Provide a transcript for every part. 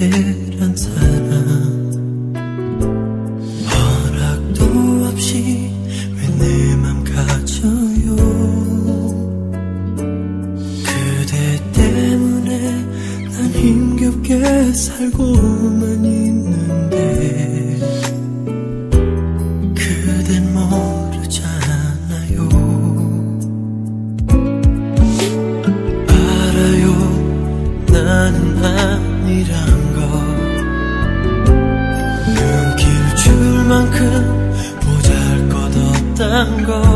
아들한 사람. 허락도 없이 왜 내 맘 가져요? 그대 때문에 난 힘겹게 살고만 있는 tango.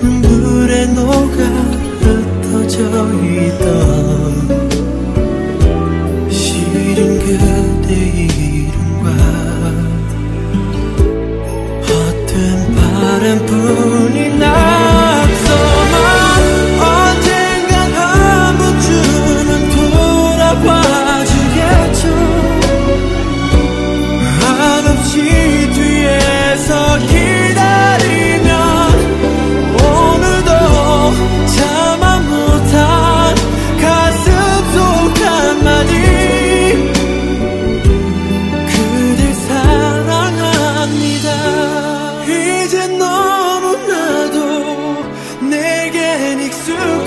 눈물에 녹아 흩어져 to